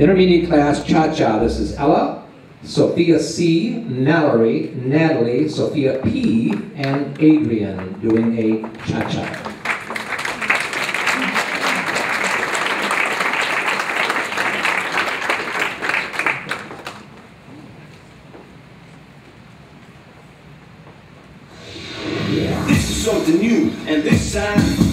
Intermediate class cha-cha. This is Ella, Sophia C, Mallory, Natalie, Sophia P, and Adrian doing a cha-cha. This is something new, and this time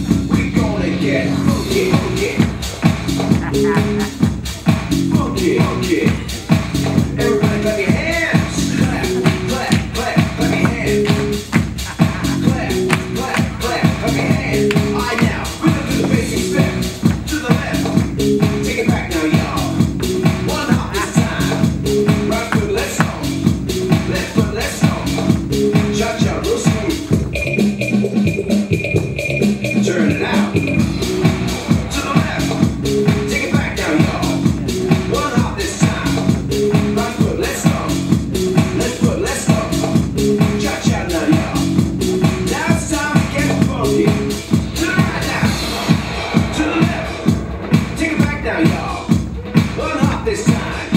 this time.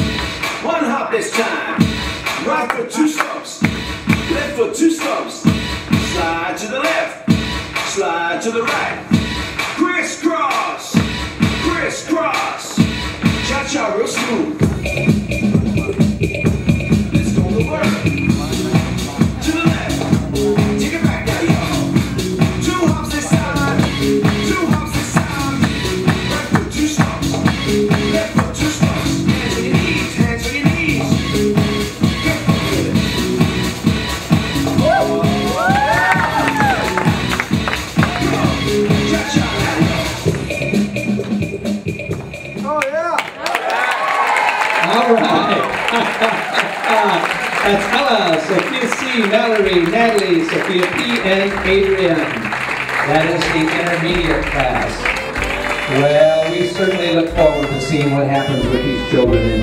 One hop this time. Right foot, two stumps. Left foot, two stumps. Slide to the left. Slide to the right. Crisscross. Crisscross. Cha cha real smooth. That's Ella, Sophia C, Mallory, Natalie, Sophia P, and Adrian. That is the intermediate class. Well, we certainly look forward to seeing what happens with these children.